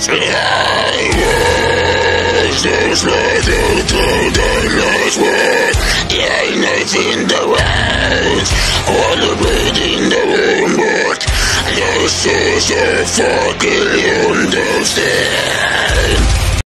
I was those to the last word. Yeah, nothing the right. All the in the homework. The source of fucking wonder.